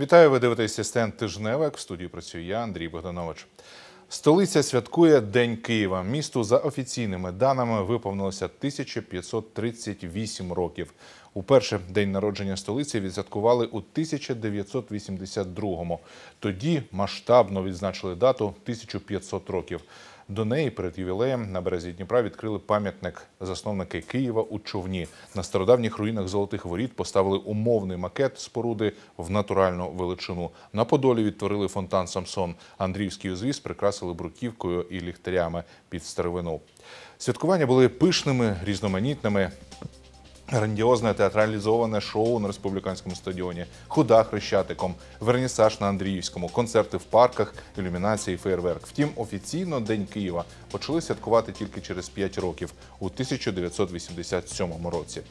Вітаю, ви дивитеся стенд тижневик. В студії працюю я, Андрій Богданович. Столиця святкує День Києва. Місту за офіційними даними виповнилося 1538 років. Уперше день народження столиці відсвяткували у 1982-му. Тоді масштабно відзначили дату 1500 років. До неї перед ювілеєм на березі Дніпра відкрили пам'ятник засновники Києва у човні. На стародавніх руїнах золотих воріт поставили умовний макет споруди в натуральну величину. На Подолі відтворили фонтан Самсон. Андріївський узвіз прикрасили бруківкою і ліхтарями під старовину. Святкування були пишними, різноманітними. Грандіозне театралізоване шоу на республіканському стадіоні, худа хрещатиком, вернісаж на Андріївському, концерти в парках, ілюмінації, фейерверк. Втім, офіційно День Києва почали святкувати тільки через 5 років у 1987 році.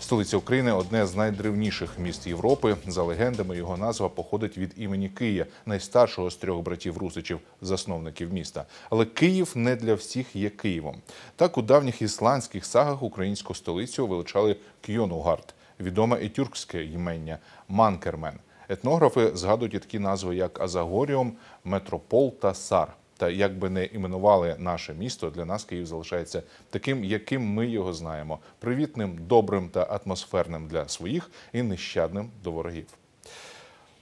Столиця України одне з найдревніших міст Європи. За легендами, його назва походить від імені Кия, найстаршого з трьох братів Русичів, засновників міста. Але Київ не для всіх є Києвом. Так у давніх ісландських сагах українську столицю величали Кьонугард, відоме і тюркське ймення Манкермен. Етнографи згадують і такі назви, як Азагоріум, Метропол та Сар. Та як би не іменували наше місто, для нас Київ залишається таким, яким ми його знаємо: привітним, добрим та атмосферним для своїх і нещадним до ворогів.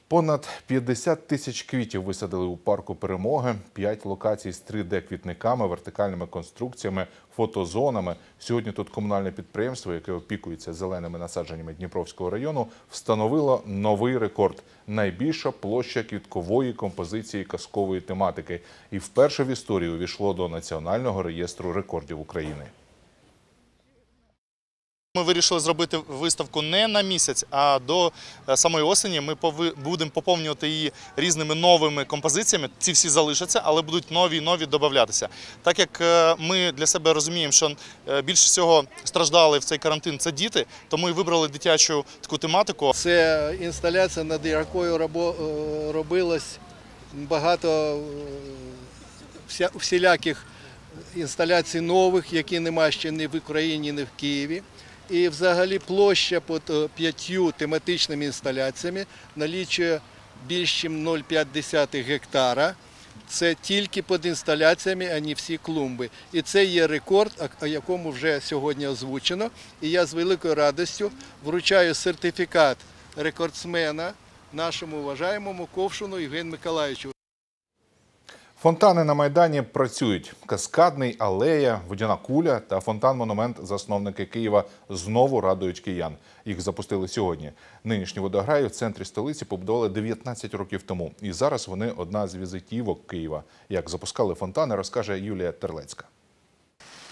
Понад 50 тисяч квітів висадили у парку перемоги, 5 локацій з 3D-квітниками, вертикальними конструкціями, фотозонами. Сьогодні тут комунальне підприємство, яке опікується зеленими насадженнями Дніпровського району, встановило новий рекорд найбільша площа квіткової композиції казкової тематики. І вперше в історії увійшло до Національного реєстру рекордів України. Ми вирішили зробити виставку не на місяць, а до е, самої осені. Ми будемо поповнювати її різними новими композиціями. Ці всі залишаться, але будуть нові і нові додатися. Так як е, ми для себе розуміємо, що е, більше всього страждали в цей карантин це діти, тому і вибрали дитячу таку тематику. Це інсталяція, над якою робилось багато всіляких інсталяцій нових, які немає ще ні в Україні, ні в Києві. І взагалі площа під е, п'ятью тематичними інсталяціями налічує більш ніж 0,5 гектара. Це тільки під інсталяціями, а не всі клумби. І це є рекорд, а якому вже сьогодні озвучено. І я з великою радістю вручаю сертифікат рекордсмена нашому вважаємому Ковшуну Євгену Миколаївичу. Фонтани на Майдані працюють. Каскадний, алея, водяна куля та фонтан-монумент засновники Києва знову радують киян. Їх запустили сьогодні. Нинішні водограї в центрі столиці побудували 19 років тому. І зараз вони одна з візитівок Києва. Як запускали фонтани, розкаже Юлія Терлецька.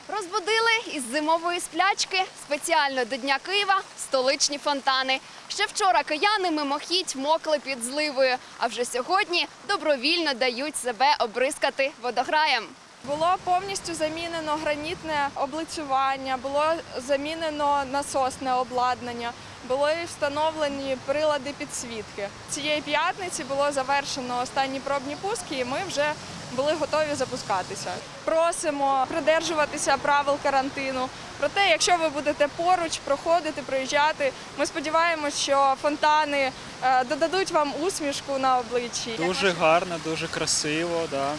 Розбудили із зимової сплячки спеціально до Дня Києва столичні фонтани. Ще вчора кияни мимохідь мокли під зливою, а вже сьогодні добровільно дають себе обрискати водограєм. Було повністю замінено гранітне облицювання, було замінено насосне обладнання, були встановлені прилади підсвітки. Цієї п'ятниці було завершено останні пробні пуски, і ми вже були готові запускатися. Просимо придержуватися правил карантину. Проте, якщо ви будете поруч проходити, проїжджати, ми сподіваємось, що фонтани е, додадуть вам усмішку на обличчі. Дуже гарно, дуже красиво, да.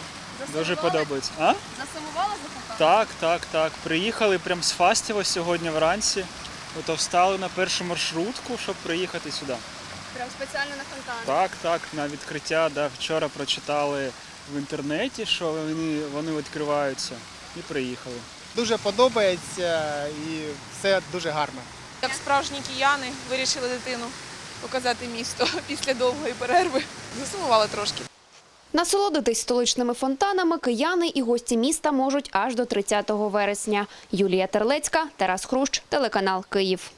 Дуже подобається. А? Засумували за фонтаном? Так, так, так. Приїхали прямо з Фастіва сьогодні вранці. Ото встали на першу маршрутку, щоб приїхати сюди. Прям спеціально на фонтани. Так, так, на відкриття, да, вчора прочитали в інтернеті, що вони, вони відкриваються, і приїхали. дуже подобається і все дуже гарно. Як справжні кияни вирішили дитину показати місто після довгої перерви. Засумували трошки. Насолодитись столичними фонтанами кияни і гості міста можуть аж до 30 вересня. Юлія Терлецька, Тарас Хрущ, телеканал Київ.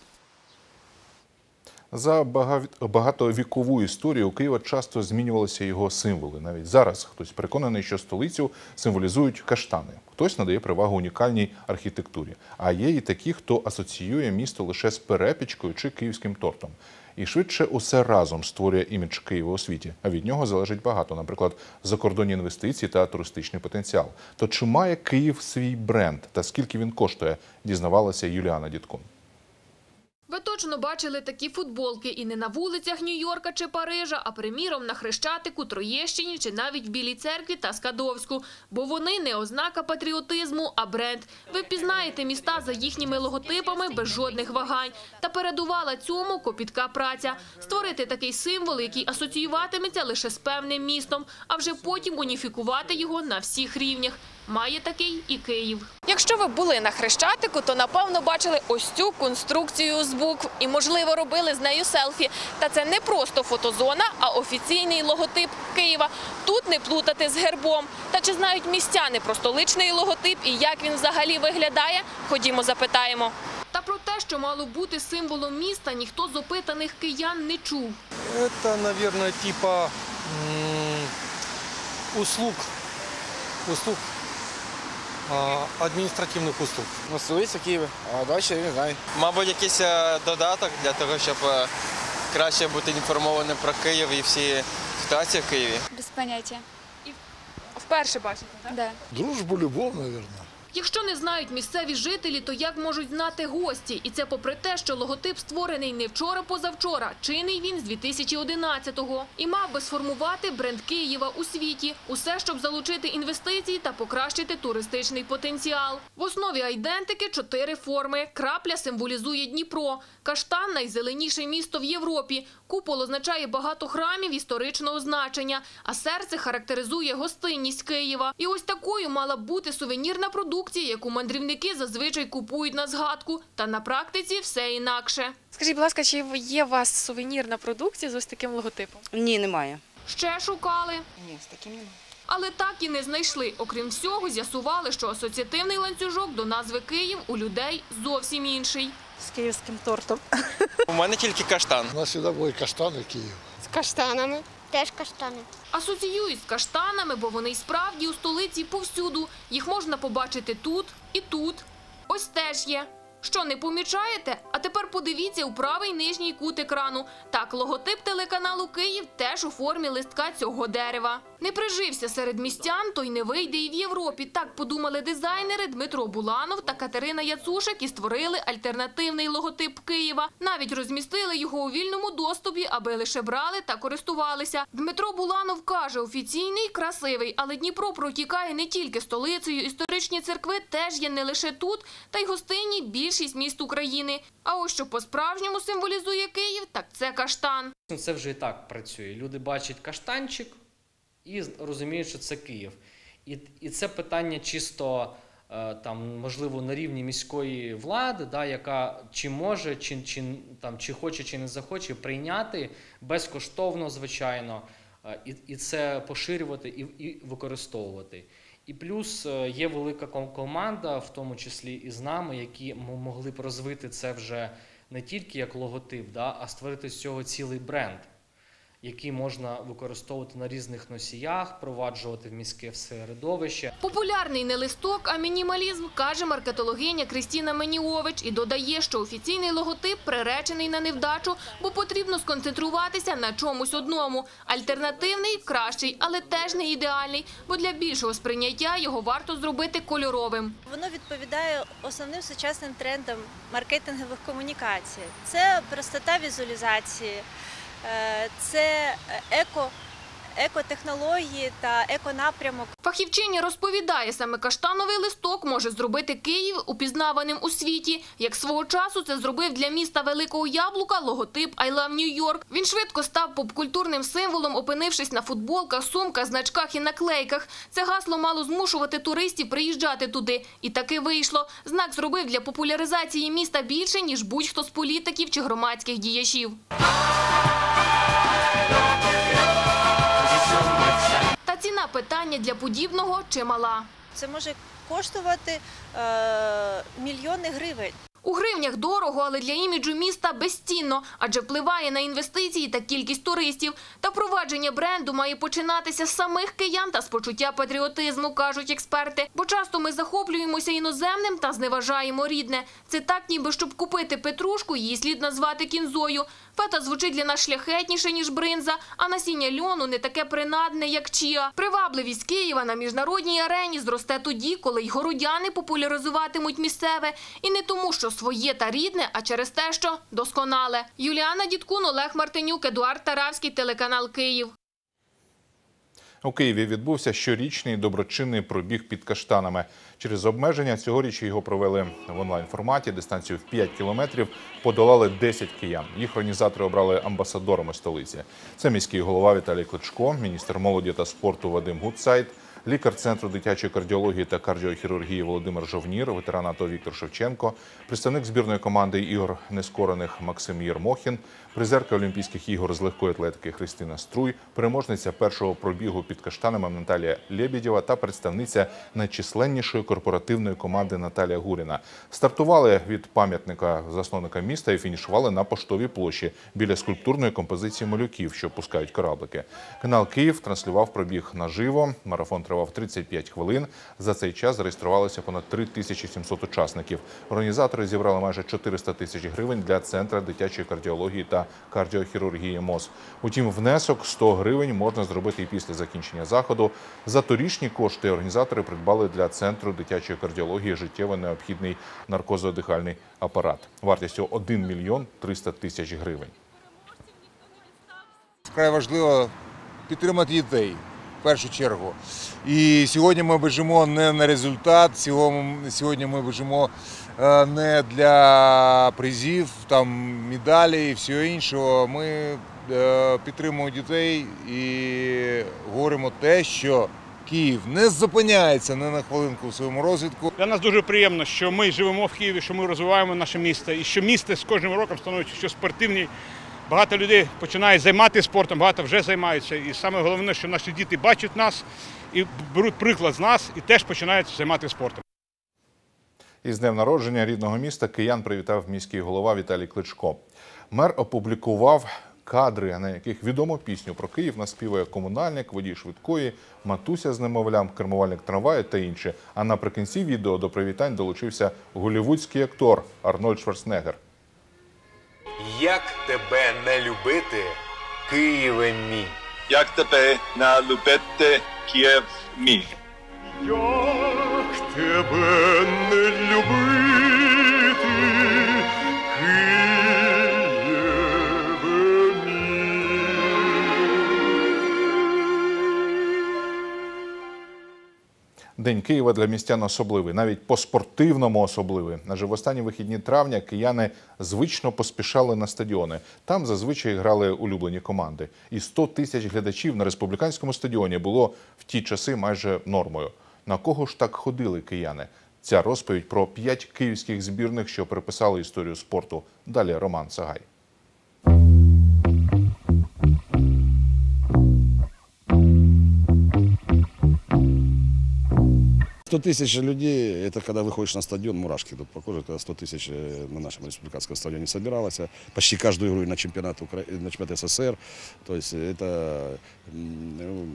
За бага- багатовікову історію у Києва часто змінювалися його символи. Навіть зараз хтось переконаний, що столицю символізують каштани. Хтось надає перевагу унікальній архітектурі. А є і такі, хто асоціює місто лише з перепічкою чи київським тортом. І швидше усе разом створює імідж Києва у світі. А від нього залежить багато, наприклад, закордонні інвестиції та туристичний потенціал. То чи має Київ свій бренд та скільки він коштує? Дізнавалася Юліана Дідкун. Ви точно бачили такі футболки і не на вулицях Нью-Йорка чи Парижа, а приміром на Хрещатику, Троєщині чи навіть в Білій церкві та Скадовську. Бо вони не ознака патріотизму, а бренд. Ви впізнаєте міста за їхніми логотипами без жодних вагань. Та передувала цьому копітка праця. Створити такий символ, який асоціюватиметься лише з певним містом, а вже потім уніфікувати його на всіх рівнях. Має такий і Київ. Якщо ви були на Хрещатику, то напевно бачили ось цю конструкцію з букв і, можливо, робили з нею селфі. Та це не просто фотозона, а офіційний логотип Києва. Тут не плутати з гербом. Та чи знають містяни про столичний логотип і як він взагалі виглядає? Ходімо, запитаємо. Та про те, що мало бути символом міста, ніхто з опитаних киян не чув. Это, наверное, типа услуг, услуг, а, административных услуг. Ну, столиця Києва, а далі я не знаю. Мабуть, якийсь е, додаток для того, щоб е, краще бути інформованим про Київ і всі ситуації в Києві. Без поняття. І Вперше бачите, так? Да. Дружбу, любов, наверное. Якщо не знають місцеві жителі, то як можуть знати гості? І це попри те, що логотип створений не вчора-позавчора. Чинний він з 2011-го. І мав би сформувати бренд Києва у світі. Усе, щоб залучити інвестиції та покращити туристичний потенціал. В основі айдентики чотири форми. Крапля символізує Дніпро. Каштан – найзеленіше місто в Європі. Купол означає багато храмів історичного значення, а серце характеризує гостинність Києва. І ось такою мала б бути сувенірна продукція, яку мандрівники зазвичай купують на згадку. Та на практиці все інакше. Скажіть, будь ласка, чи є у вас сувенірна продукція з ось таким логотипом? Ні, немає. Ще шукали. Ні, з таким немає. Але так і не знайшли. Окрім всього, з'ясували, що асоціативний ланцюжок до назви Київ у людей зовсім інший. З київським тортом. У мене тільки каштан. У нас всегда були каштани Київ. З каштанами. Теж каштани. Асоціюють з каштанами, бо вони й справді у столиці повсюду. Їх можна побачити тут і тут. Ось теж є. Що не помічаєте? А тепер подивіться у правий нижній кут екрану. Так, логотип телеканалу Київ теж у формі листка цього дерева. Не прижився серед містян, то й не вийде і в Європі. Так подумали дизайнери Дмитро Буланов та Катерина Яцушек і створили альтернативний логотип Києва. Навіть розмістили його у вільному доступі, аби лише брали та користувалися. Дмитро Буланов каже, офіційний, красивий, але Дніпро протікає не тільки столицею. Історичні церкви теж є не лише тут, та й гостинні більшість міст України. А ось що по-справжньому символізує Київ, так це каштан. Це вже і так працює. Люди бачать каштанчик і розуміють, що це Київ. І, і це питання чисто е, там, можливо, на рівні міської влади, да, яка чи може, чи, чи, там, чи хоче, чи не захоче прийняти безкоштовно, звичайно, е, і, і це поширювати і, і використовувати. І плюс е, є велика команда, в тому числі і з нами, які могли б розвити це вже не тільки як логотип, да, а створити з цього цілий бренд, який можна використовувати на різних носіях, впроваджувати в міське середовище. Популярний не листок, а мінімалізм, каже маркетологиня Кристіна Меніович і додає, що офіційний логотип приречений на невдачу, бо потрібно сконцентруватися на чомусь одному. Альтернативний кращий, але теж не ідеальний, бо для більшого сприйняття його варто зробити кольоровим. Воно відповідає основним сучасним трендам маркетингових комунікацій. Це простота візуалізації, це еко, екотехнології та еконапрямок. Фахівчиня розповідає, саме каштановий листок може зробити Київ упізнаваним у світі. Як свого часу це зробив для міста Великого Яблука логотип «I love New York». Він швидко став попкультурним символом, опинившись на футболках, сумках, значках і наклейках. Це гасло мало змушувати туристів приїжджати туди. І таки вийшло. Знак зробив для популяризації міста більше, ніж будь-хто з політиків чи громадських діячів. Ціна питання для подібного чимала. Це може коштувати е, мільйони гривень. У гривнях дорого, але для іміджу міста безцінно, адже впливає на інвестиції та кількість туристів. Та впровадження бренду має починатися з самих киян та з почуття патріотизму, кажуть експерти. Бо часто ми захоплюємося іноземним та зневажаємо рідне. Це так, ніби щоб купити петрушку, її слід назвати кінзою. Фета звучить для нас шляхетніше, ніж бринза, а насіння льону не таке принадне, як чія. Привабливість Києва на міжнародній арені зросте тоді, коли й городяни популяризуватимуть місцеве. І не тому, що своє та рідне, а через те, що досконале. Юліана Дідкун, Олег Мартинюк, Едуард Таравський, телеканал Київ. У Києві відбувся щорічний доброчинний пробіг під каштанами. Через обмеження цьогоріч його провели в онлайн-форматі. Дистанцію в 5 кілометрів подолали 10 киян. Їх організатори обрали амбасадорами столиці. Це міський голова Віталій Кличко, міністр молоді та спорту Вадим Гудсайд, лікар центру дитячої кардіології та кардіохірургії Володимир Жовнір, ветеран АТО Віктор Шевченко, представник збірної команди ігор нескорених Максим Єрмохін, призерка Олімпійських ігор з легкої атлетики Христина Струй, переможниця першого пробігу під каштанами Наталія Лєбідєва та представниця найчисленнішої корпоративної команди Наталія Гуріна. Стартували від пам'ятника засновника міста і фінішували на поштовій площі біля скульптурної композиції малюків, що пускають кораблики. Канал Київ транслював пробіг наживо. Марафон тривав 35 хвилин. За цей час зареєструвалося понад 3700 учасників. Організатори зібрали майже 400 тисяч гривень для центра дитячої кардіології та кардіохірургії МОЗ. Утім, внесок 100 гривень можна зробити і після закінчення заходу. За торічні кошти організатори придбали для центру дитячої кардіології життєво необхідний наркозодихальний апарат вартістю 1 мільйон 300 тисяч гривень. Вкрай важливо підтримати дітей в першу чергу. І сьогодні ми біжимо не на результат, сьогодні- ми біжимо е, не для призів, там медалі і всього іншого. Ми е, підтримуємо дітей і говоримо те, що Київ не зупиняється не на хвилинку в своєму розвитку. Для нас дуже приємно, що ми живемо в Києві, що ми розвиваємо наше місто і що місто з кожним роком становиться що спортивні. Багато людей починають займатися спортом, багато вже займаються. І саме головне, що наші діти бачать нас і беруть приклад з нас і теж починають займатися спортом. Із днем народження рідного міста киян привітав міський голова Віталій Кличко. Мер опублікував кадри, на яких відому пісню про Київ наспівує комунальник, водій швидкої, матуся з немовлям, кермувальник трамваю та інше. А наприкінці відео до привітань долучився голівудський актор Арнольд Шварценеггер. Як тебе не любити, Києве мій? Як тебе не любити, Київ мій? Як тебе не любити, Києве День Києва для містян особливий, навіть по-спортивному особливий. Адже в останні вихідні травня кияни звично поспішали на стадіони. Там зазвичай грали улюблені команди. І 100 тисяч глядачів на республіканському стадіоні було в ті часи майже нормою. На кого ж так ходили кияни? Ця розповідь про п'ять київських збірних, що приписали історію спорту. Далі Роман Сагай. Сто тысяч людей, это когда выходишь на стадион, мурашки тут по коже, когда 100 тысяч э, на нашем республиканском стадионе собиралось. а Почти каждую игру и на чемпионат, Укра... на чемпионат СССР. То есть это м, ну,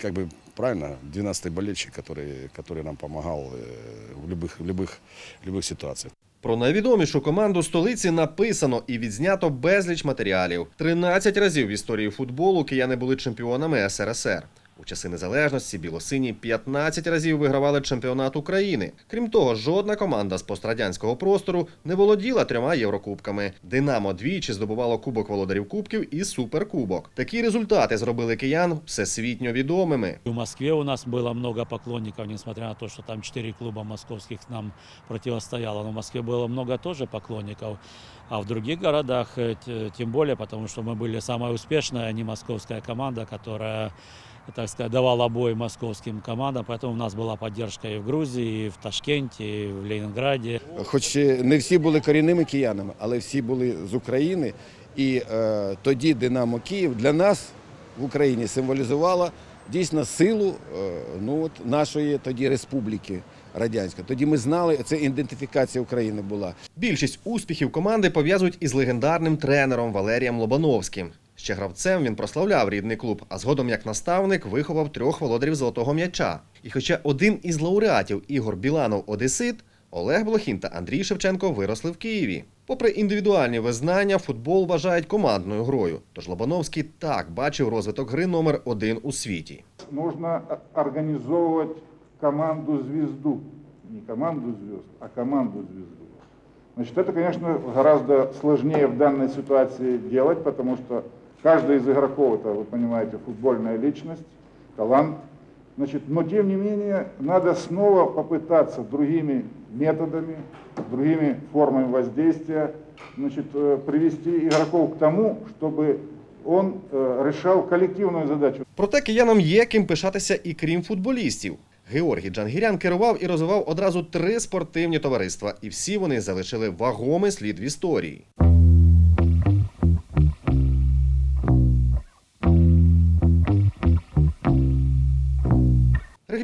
как бы правильно, 12-й болельщик, который, который нам помогал э, в любых, в любых, в любых ситуациях. Про найвідомішу команду столиці написано і відзнято безліч матеріалів. 13 разів в історії футболу кияни були чемпіонами СРСР. У часи незалежності білосині 15 разів вигравали чемпіонат України. Крім того, жодна команда з пострадянського простору не володіла трьома єврокубками. Динамо двічі здобувало кубок володарів кубків і суперкубок. Такі результати зробили киян всесвітньо відомими. В Москве у нас было много поклонников, несмотря на то, что там четыре клуба московских нам противостояло. Но в Москве было много тоже поклонников. А в других городах э, т- тем более, потому что мы были самая успешная, а не московская команда, которая так сказать, давала бой московским командам, поэтому у нас была поддержка и в Грузии, и в Ташкенте, и в Ленинграде. Хоч е, не всі були корінними киянами, але всі були з України. І е, тоді Динамо Київ для нас в Україні символізувала дійсно силу е, ну, от, нашої тоді республіки радянської. Тоді ми знали, це ідентифікація України була. Більшість успіхів команди пов'язують із легендарним тренером Валерієм Лобановським. Ще гравцем він прославляв рідний клуб, а згодом як наставник виховав трьох володарів золотого м'яча. І хоча один із лауреатів Ігор Біланов Одесит, Олег Блохін та Андрій Шевченко виросли в Києві. Попри індивідуальні визнання, футбол вважають командною грою. Тож Лобановський так бачив розвиток гри номер один у світі. нужно организовывать команду звезду. Не команду звезд, а команду звезду. Значит, это, конечно, гораздо сложнее в данной ситуации делать, потому что каждый из игроков, это, вы понимаете, футбольная личность, талант. Значит, но, тем не менее, надо снова попытаться другими методами, другими формами воздействия, значит, э, привести игроков к тому, чтобы он э, решал коллективную задачу. Проте киянам є ким пишатися і крім футболістів. Георгій Джангірян керував і розвивав одразу три спортивні товариства, і всі вони залишили вагомий слід в історії.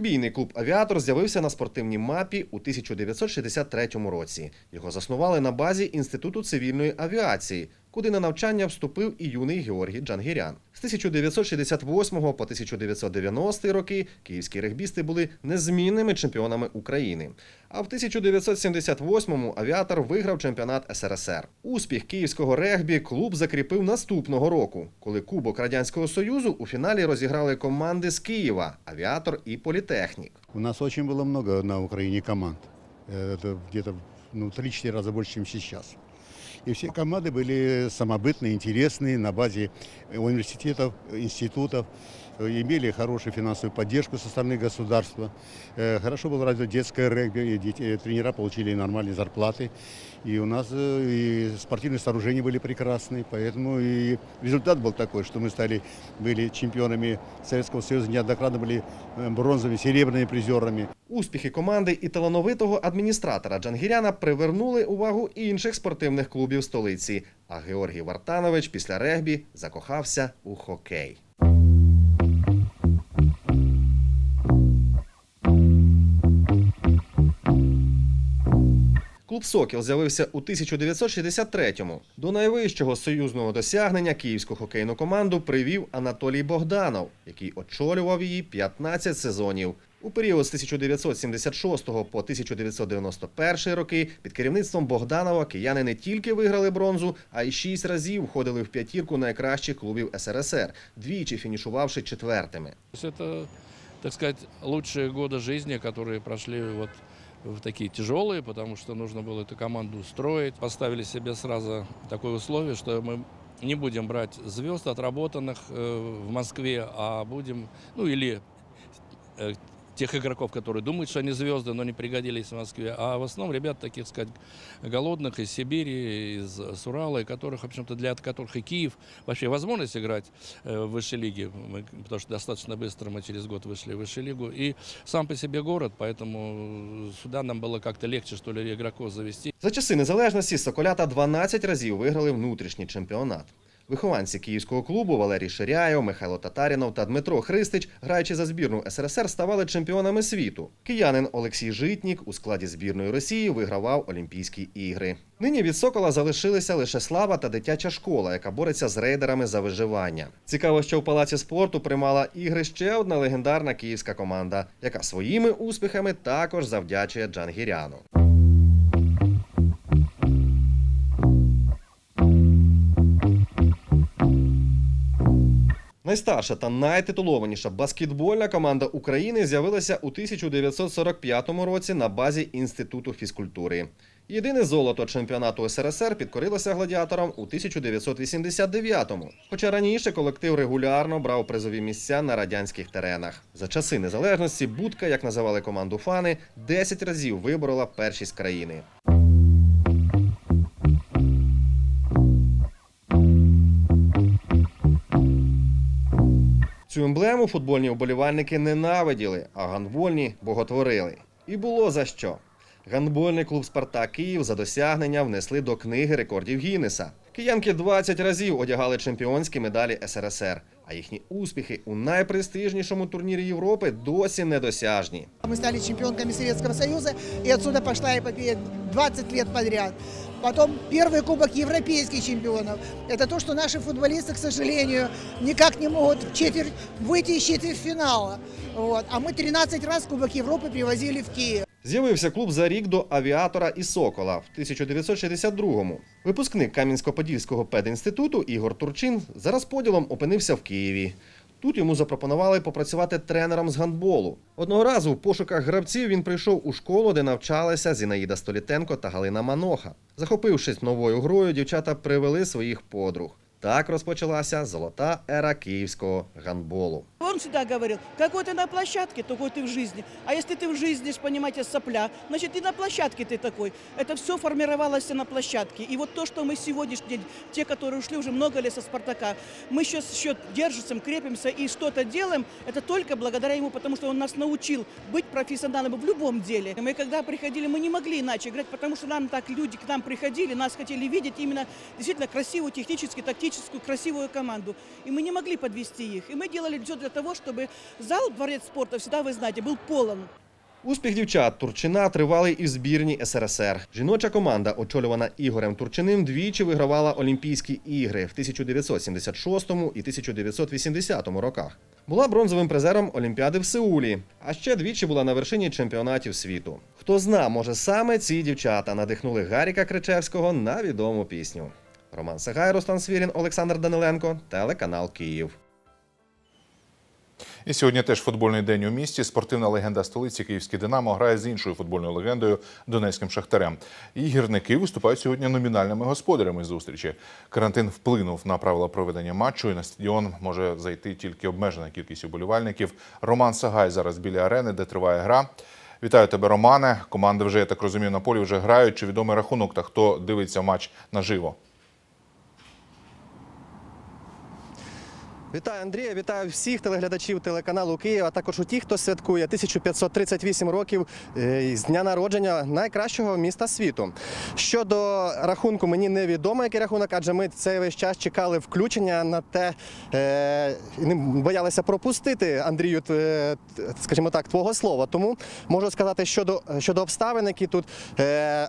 Регбійний клуб Авіатор з'явився на спортивній мапі у 1963 році. Його заснували на базі Інституту цивільної авіації, куди на навчання вступив і юний Георгій Джангірян. З 1968 по 1990 роки київські регбісти були незмінними чемпіонами України. А в 1978-му авіатор виграв чемпіонат СРСР. Успіх київського регбі клуб закріпив наступного року, коли Кубок Радянського Союзу у фіналі розіграли команди з Києва Авіатор і Політехнік. У нас очень было много на Украине команд. Э, Это где-то ну, 3-4 раза больше, чем сейчас. И все команды были самобытные, интересные, на базе университетов, институтов, э, имели хорошую финансовую поддержку со стороны государства. Э, Хорошо было развито детское регби, и дети- э, тренера получили нормальные зарплаты. И у нас э, и спортивные сооружения были прекрасные, поэтому и результат был такой, что мы стали, были чемпионами Советского Союза, неоднократно были э, бронзовыми, серебряными призерами. Успіхи команди і талановитого адміністратора Джангіряна привернули увагу інших спортивних клубів столиці. А Георгій Вартанович після регбі закохався у хокей. Клуб Сокіл з'явився у 1963-му. До найвищого союзного досягнення київську хокейну команду привів Анатолій Богданов, який очолював її 15 сезонів. У період з 1976 по 1991 роки під керівництвом Богданова кияни не тільки виграли бронзу, а й шість разів входили в п'ятірку найкращих клубів СРСР, двічі фінішувавши четвертими. То есть это, так сказать, лучшие годы жизни, которые прошли вот в такие тяжелые, потому что нужно было эту команду строить. Поставили себе сразу такое условие, что мы не будем брать звезд отработанных э, в Москве, а будем, ну или э, тех игроков, которые думают, что они звезды, но не пригодились в Москве, а в основном ребят таких, сказать, голодных из Сибири, из с Урала, и которых, в общем-то, для которых и Киев вообще возможность играть э, в высшей лиге, мы- потому что достаточно быстро мы через год вышли в высшую лигу, и сам по себе город, поэтому сюда нам было как-то легче, что ли, игроков завести. За часи незалежності Соколята 12 разів виграли внутрішній чемпіонат. Вихованці київського клубу Валерій Ширяєв, Михайло Татарінов та Дмитро Христич, граючи за збірну СРСР, ставали чемпіонами світу. Киянин Олексій Житнік у складі збірної Росії вигравав Олімпійські ігри. Нині від Сокола залишилися лише слава та дитяча школа, яка бореться з рейдерами за виживання. Цікаво, що в палаці спорту приймала ігри ще одна легендарна київська команда, яка своїми успіхами також завдячує Джангіряну. Найстарша та найтитулованіша баскетбольна команда України з'явилася у 1945 році на базі Інституту фізкультури. Єдине золото чемпіонату СРСР підкорилося гладіаторам у 1989-му. Хоча раніше колектив регулярно брав призові місця на радянських теренах. За часи незалежності Будка, як називали команду фани, 10 разів виборола першість країни. Цю емблему футбольні вболівальники ненавиділи, а гандбольні боготворили. І було за що. Гандбольний клуб Спартак Київ за досягнення внесли до книги рекордів Гіннеса. Киянки 20 разів одягали чемпіонські медалі СРСР, а їхні успіхи у найпрестижнішому турнірі Європи досі недосяжні. Мы стали чемпионками Советского Союза, и отсюда пошла эпопея 20 лет подряд Потом первый кубок европейских чемпионов. Это то, что наши футболисты, к сожалению, никак не могут в четверть, выйти из четвертьфинала. Вот. А мы 13 раз Кубок Европы привозили в Киев. З'явився клуб за рік до авіатора і Сокола в 1962-му. Випускник Кам'янсько-Подільського пединституту Ігор Турчин за розподілом опинився в Києві. Тут йому запропонували попрацювати тренером з гандболу. Одного разу в пошуках гравців він прийшов у школу, де навчалися Зінаїда Столітенко та Галина Маноха. Захопившись новою грою, дівчата привели своїх подруг. Так розпочалася золота ера київського гандболу. Он всегда говорил, какой ты на площадке, такой ты в жизни. А если ты в жизни, понимаете, сопля, значит и на площадке ты такой. Это все формировалось на площадке. И вот то, что мы сегодняшний день, те, которые ушли уже много лет со «Спартака», мы сейчас еще держимся, крепимся и что-то делаем, это только благодаря ему, потому что он нас научил быть профессионалами в любом деле. Мы когда приходили, мы не могли иначе играть, потому что нам так люди к нам приходили, нас хотели видеть именно действительно красивую, технически, тактическую, красивую команду. И мы не могли подвести их. И мы делали все для того, чтобы зал, дворец спорта, всегда, вы знаете, был полон. Успіх дівчат Турчина тривалий і в збірні СРСР. Жіноча команда, очолювана Ігорем Турчиним, двічі вигравала Олімпійські ігри в 1976 і 1980 роках. Була бронзовим призером Олімпіади в Сеулі, а ще двічі була на вершині чемпіонатів світу. Хто зна, може саме ці дівчата надихнули Гаріка Кричевського на відому пісню. Роман Сагай, Руслан Свірін, Олександр Даниленко, телеканал Київ. І сьогодні теж футбольний день у місті. Спортивна легенда столиці Київський Динамо грає з іншою футбольною легендою Донецьким Шахтарем. І гірники виступають сьогодні номінальними господарями зустрічі. Карантин вплинув на правила проведення матчу, і на стадіон може зайти тільки обмежена кількість уболівальників. Роман Сагай зараз біля арени, де триває гра. Вітаю тебе, Романе. Команди вже я так розумію на полі вже грають. Чи відомий рахунок та хто дивиться матч наживо? Вітаю Андрія, вітаю всіх телеглядачів телеканалу Київ, а також у тих, хто святкує 1538 років е, з дня народження найкращого міста світу. Щодо рахунку, мені невідомо, який рахунок, адже ми цей весь час чекали включення на те, е, не боялися пропустити Андрію, е, скажімо так, твого слова. Тому можу сказати щодо, щодо обставин, які тут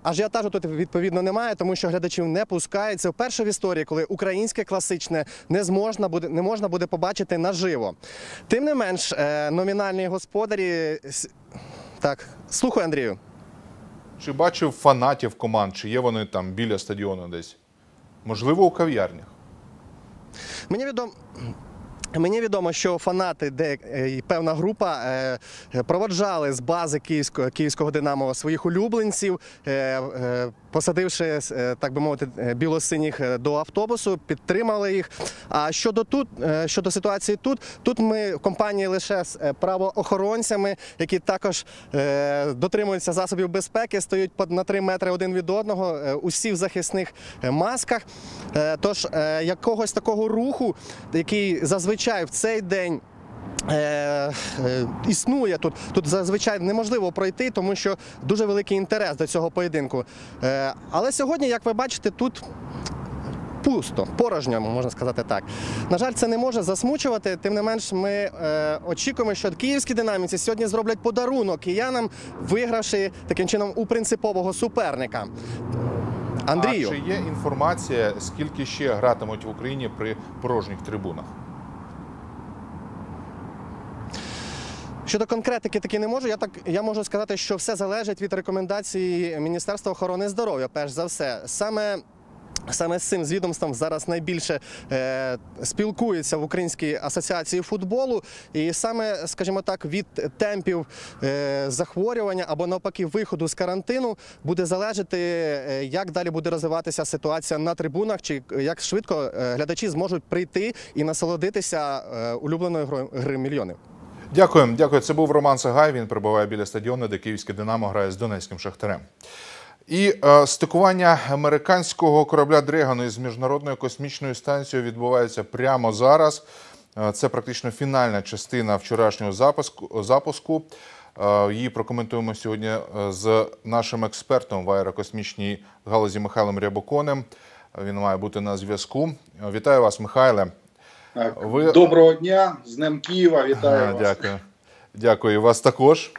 ажіотажу тут відповідно немає, тому що глядачів не пускають. Це вперше в історії, коли українське класичне не зможна буде не можна буде побачити наживо. Тим не менш, е, номінальні господарі. Так, слухай, Андрію. Чи бачив фанатів команд, чи є вони там біля стадіону десь? Можливо, у кав'ярнях. Мені відомо. Мені відомо, що фанати, де е, певна група е, е, проводжали з бази київського київського Динамо своїх улюбленців, посадивши, так би мовити, білосиніх до автобусу, підтримали їх. А щодо тут, щодо ситуації тут, тут ми компанії лише з правоохоронцями, які також дотримуються засобів безпеки, стоять на 3 метри один від одного, усі в захисних масках. Тож якогось такого руху, який зазвичай в цей день. Е, е, існує тут. Тут зазвичай неможливо пройти, тому що дуже великий інтерес до цього поєдинку. Е, але сьогодні, як ви бачите, тут пусто, порожньо, можна сказати так. На жаль, це не може засмучувати. Тим не менш, ми е, очікуємо, що київські динаміці сьогодні зроблять подарунок киянам, вигравши таким чином у принципового суперника. Андрію. А чи є інформація, скільки ще гратимуть в Україні при порожніх трибунах? Щодо конкретики таки не можу. Я так я можу сказати, що все залежить від рекомендацій Міністерства охорони здоров'я. Перш за все, саме. Саме з цим з відомством зараз найбільше е, спілкуються в Українській асоціації футболу, і саме, скажімо так, від темпів е, захворювання або навпаки виходу з карантину буде залежати, е, як далі буде розвиватися ситуація на трибунах, чи як швидко е, глядачі зможуть прийти і насолодитися е, улюбленою гри мільйонів. Дякую, дякую. Це був Роман Сагай. Він перебуває біля стадіону, де київське Динамо грає з Донецьким Шахтарем. І е, стикування американського корабля Дрегон із міжнародною космічною станцією відбувається прямо зараз. Е, це практично фінальна частина вчорашнього запуску. Е, її прокоментуємо сьогодні е, з нашим експертом в аерокосмічній галузі Михайлом Рябоконем. Він має бути на зв'язку. Вітаю вас, Михайле. Ви... Доброго дня, з Днем Києва, вітаю Ага, вас. Дякую. Дякую. Вас також.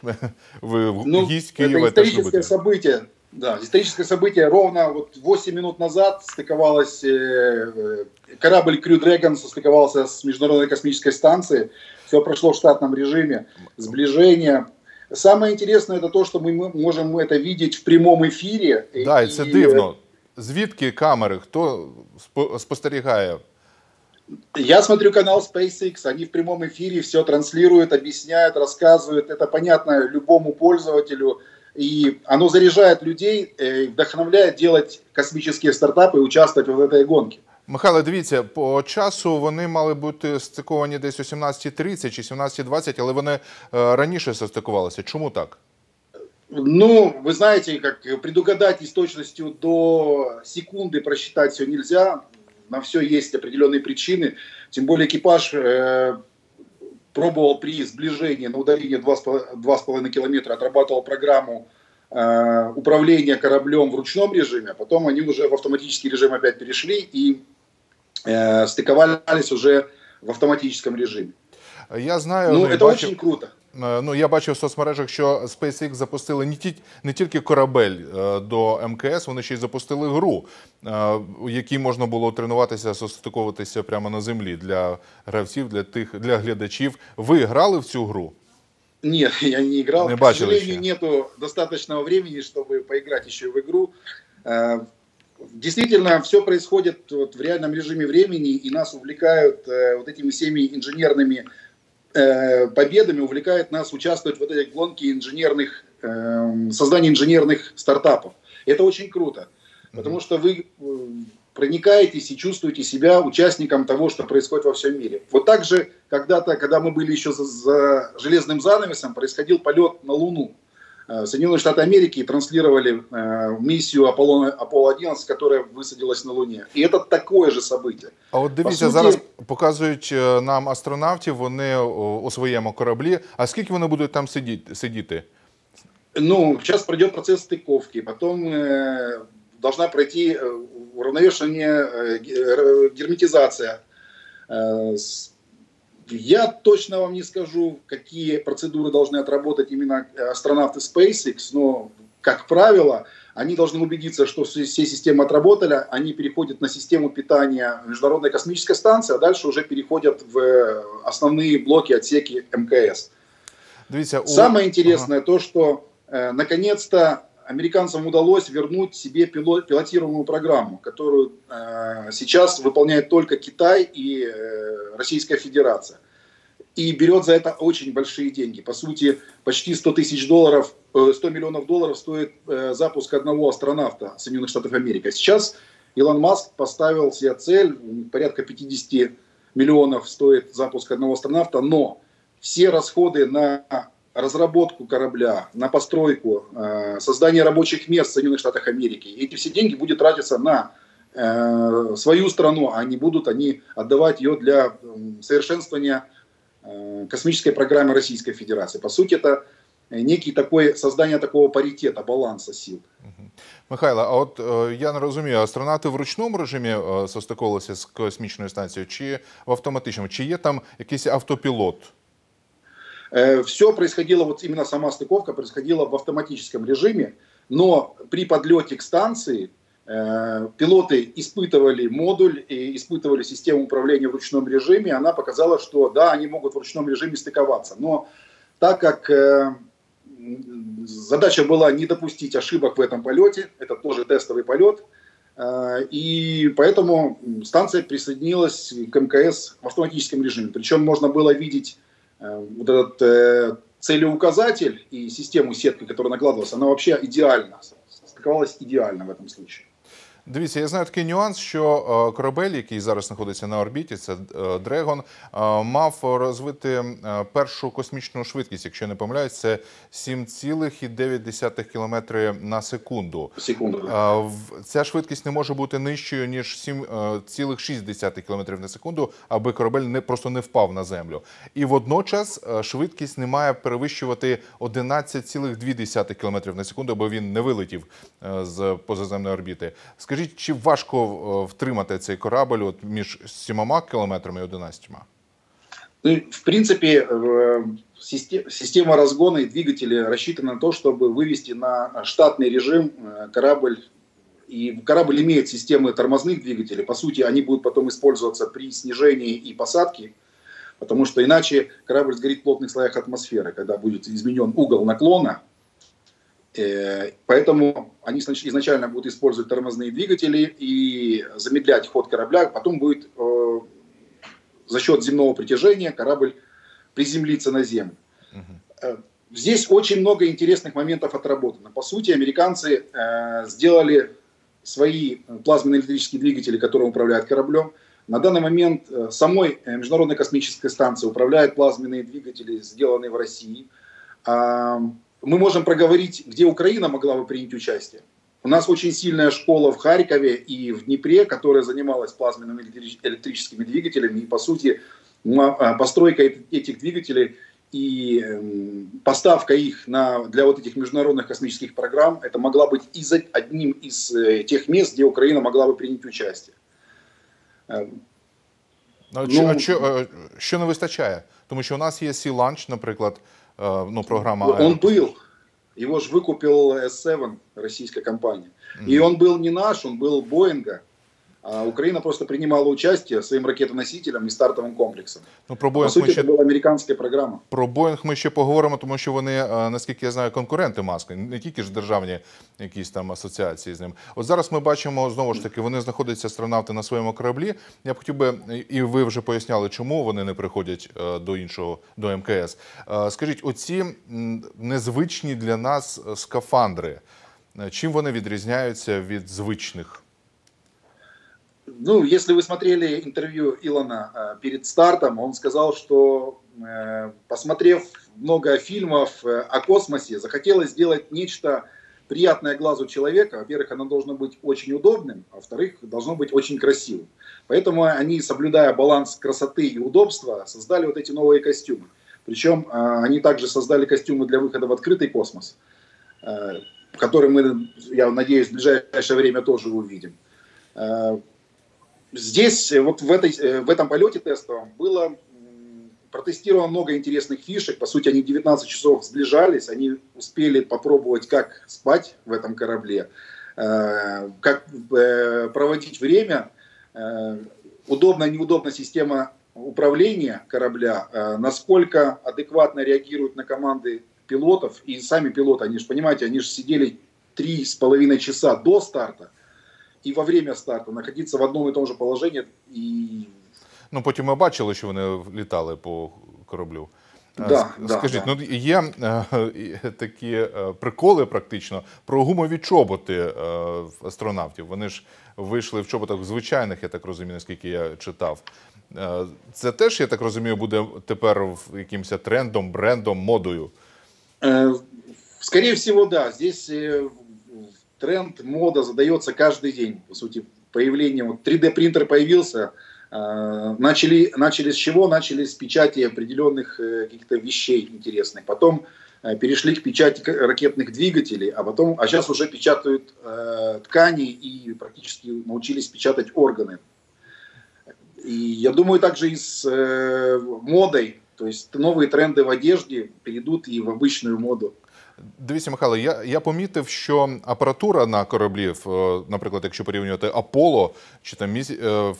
Ви Ну, гість это Києва теж историческое любите. событие. Да, историческое событие. Ровно вот 8 минут назад стыковалась э, э, корабль Crew Dragon состыковался с Международной космической станцией. Все прошло в штатном режиме. Сближение. Самое интересное это то, что мы м- можем это видеть в прямом эфире. Да, і це дивно. Звідки камери? Хто спо- спостерігає? Я смотрю канал SpaceX, они в прямом эфире все транслируют, объясняют, рассказывают. Это понятно любому пользователю. И оно заряжает людей, э, вдохновляет делать космические стартапы и участвовать в этой гонке. Михайло, дивіться, по часу вони мали бути стиковані десь о 17.30 чи 17.20, але вони е, раніше состикувалися. Чому так? Ну, вы знаете, как предугадать и с точностью до секунды просчитать все нельзя. На все есть определенные причины. Тем более экипаж э, пробовал при сближении на удалении 2,5 километра, отрабатывал программу э, управления кораблем в ручном режиме, а потом они уже в автоматический режим опять перешли и э, стыковались уже в автоматическом режиме. Я знаю, Ну, это бачив- очень круто. Е, Ну, я бачив в соцмережах, що SpaceX запустили не, ті, не тільки корабель е, до МКС, вони ще й запустили гру, е, у якій можна було тренуватися, состиковуватися прямо на землі для гравців, для тих, для глядачів. Ви грали в цю гру? Нет, я не играл. Не К бачил сожалению, нету достаточного времени, чтобы поиграть еще в игру. Э, Действительно, все происходит вот в реальном режиме времени, и нас увлекают э, вот этими всеми инженерными э, победами, увлекает нас участвовать в вот этой гонке инженерных, эм, создании инженерных стартапов. Это очень круто, потому что вы э, проникаетесь и чувствуете себя участником того, что происходит во всем мире. Вот так же когда-то, когда мы были еще за, за железным занавесом, происходил полет на Луну. Э, Соединенные Штаты Америки транслировали э, миссию Аполлона- Аполло-11, которая высадилась на Луне. И это такое же событие. А от дивіться, По суті- зараз показують е, нам астронавтів, вони о, у своєму кораблі. А скільки вони будуть там сидіти? сидіти? Ну, сейчас пройдет процесс стыковки, потом э, должна пройти э, уравновешивание, э, ге- р- герметизация. Э, с- я точно вам не скажу, какие процедуры должны отработать именно э, астронавты SpaceX, но, как правило, они должны убедиться, что все, системы отработали, они переходят на систему питания Международной космической станции, а дальше уже переходят в э, основные блоки, отсеки МКС. Дивіться, у... Самое интересное то, что э, наконец-то американцам удалось вернуть себе пило- пилотируемую программу, которую э, сейчас выполняет только Китай и э, Российская Федерация. И берет за это очень большие деньги. По сути, почти 100 тысяч долларов, э, 100 миллионов долларов стоит э, запуск одного астронавта Соединенных Штатов Америки. А Сейчас Илон Маск поставил себе цель, порядка 50 миллионов стоит запуск одного астронавта, но все расходы на разработку корабля, на постройку, э, создание рабочих мест в Соединенных Штатах Америки, и эти все деньги будут тратиться на э, свою страну, а не будут они отдавать ее для м, совершенствования э, космической программы Российской Федерации. По сути, это э, некий такой, создание такого паритета, баланса сил. Михайло, а от е, я не розумію, астронавти в ручному режимі е, состиковувалися з космічною станцією чи в автоматичному? Чи є там якийсь автопілот? Все происходило, вот именно сама стыковка происходила в автоматическом режиме, но при подлете к станции э, пилоты испытывали модуль и испытывали систему управления в ручном режиме. Она показала, что да, они могут в ручном режиме стыковаться. Но так как э, задача была не допустить ошибок в этом полете, это тоже тестовый полет, э, и поэтому станция присоединилась к МКС в автоматическом режиме. Причем можно было видеть э, вот этот э, целеуказатель и систему сетки, которая накладывалась, она вообще идеально, стыковалась идеально в этом случае. Дивіться, я знаю такий нюанс, що е, корабель, який зараз знаходиться на орбіті, це Дрегон, е, мав розвити е, першу космічну швидкість, якщо не помиляюсь, це 7,9 км на секунду. Секунду. Ця швидкість не може бути нижчою, ніж 7,6 км на секунду, аби корабель не, просто не впав на землю. І водночас швидкість не має перевищувати 11,2 км на секунду, аби він не вилетів з позаземної орбіти. Скажіть, чи важко е, втримати цей корабль от між 7 кілометрами і 11? Ну, и, в принципе, э, систе- система разгона и двигатели рассчитана на то, чтобы вывести на штатный режим э, корабль. И корабль имеет системы тормозных двигателей. По сути, они будут потом использоваться при снижении и посадке, потому что иначе корабль сгорит в плотных слоях атмосферы, когда будет изменен угол наклона. Э, Поэтому они изначально будут использовать тормозные двигатели и замедлять ход корабля, потом будет э, за счет земного притяжения корабль приземлится на Землю. Э, Здесь очень много интересных моментов отработано. По сути, американцы э, сделали свои плазменные электрические двигатели, которые управляют кораблем. На данный момент э, самой э, Международной космической станции управляют плазменные двигатели, сделанные в России. А, Мы можем проговорить, где Украина могла бы принять участие. У нас очень сильная школа в Харькове и в Днепре, которая занималась плазменными электрич- электрическими двигателями. И, по сути, а, постройка эт- этих двигателей и эм, поставка их на, для вот этих международных космических программ, это могла быть и за одним из э, тех мест, где Украина могла бы принять участие. Э, Ну, Ну, а що, е, що не вистачає? Тому що у нас є Sea Launch, наприклад, ну, програма. Он был, его же выкупил S7, российская компания. И он был не наш, он был Боинга. А Украина просто принимала участие своим ракетоносителем и стартовым комплексом. Ну, про По Боїнг сути, ми это ще была американская программа. Про Боїнг ми ще поговоримо, тому що вони, е, наскільки я знаю, конкуренти маски, не тільки ж державні якісь там асоціації з ним. От зараз ми бачимо знову ж таки, вони знаходяться астронавти на своєму кораблі. Я б хотів би, і ви вже поясняли, чому вони не приходять е, до іншого до МКС. Е, Скажіть, оці м, незвичні для нас е, скафандри, е, чим вони відрізняються від звичних? Ну, если вы смотрели интервью Илона э, перед стартом, он сказал, что э, посмотрев много фильмов э, о космосе, захотелось сделать нечто приятное глазу человека. Во-первых, оно должно быть очень удобным, а во-вторых, должно быть очень красивым. Поэтому они, соблюдая баланс красоты и удобства, создали вот эти новые костюмы. Причем они также создали костюмы для выхода в открытый космос, который мы, я надеюсь, в ближайшее время тоже увидим. Здесь, э, вот в, этой, э, в этом полете тестовом, было протестировано много интересных фишек. По сути, они 19 часов сближались, они успели попробовать, как спать в этом корабле, э, как проводить время, удобно, неудобно система управления корабля, насколько адекватно реагируют на команды пилотов. И сами пилоты, они же, понимаете, они же сидели три с половиной часа до старта, и во время старта находиться в одном и том же положении и Ну, потім ми бачили, що вони літали по кораблю. Е, Да, Скажіть, да. ну є е, такі е, приколи практично про гумові чоботи е, астронавтів. Вони ж вийшли в чоботах звичайних, я так розумію, наскільки я читав. Е, Це теж, я так розумію, буде тепер якимось трендом, брендом, модою. Э, Скорее всего, да. Здесь э, тренд, мода задается каждый день. По сути, появление вот 3D принтер появился. э, Начали, начали с чего? Начали с печати определенных э, каких-то вещей интересных. Потом э, перешли к печати ракетных двигателей, а потом, а сейчас уже печатают ткани и практически научились печатать органы. И я думаю, также и с модой, то есть новые тренды в одежде перейдут и в обычную моду. Дивіться, Михайло, я, я помітив, що апаратура на кораблі, в, е, наприклад, якщо порівнювати Аполло чи там міс... е,